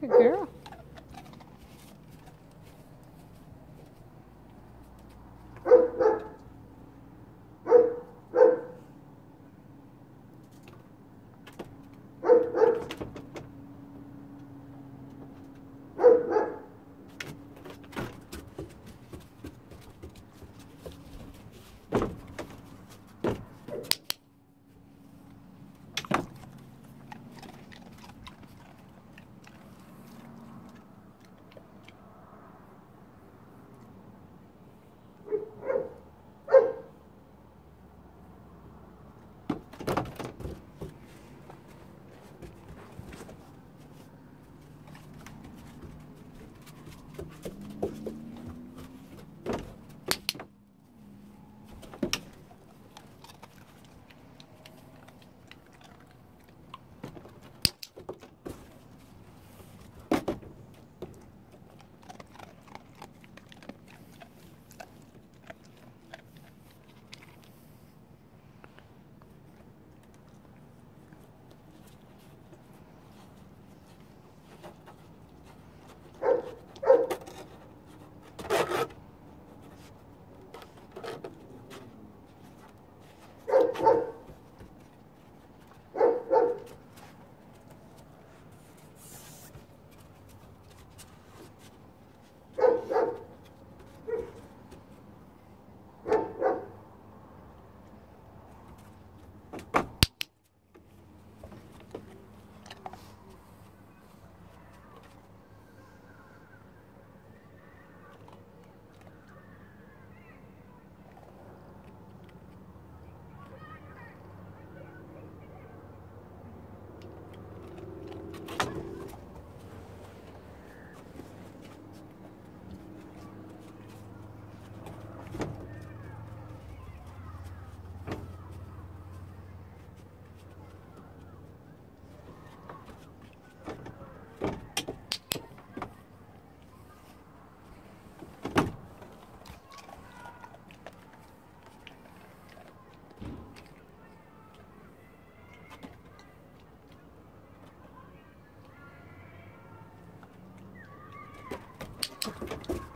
Good girl. あっ。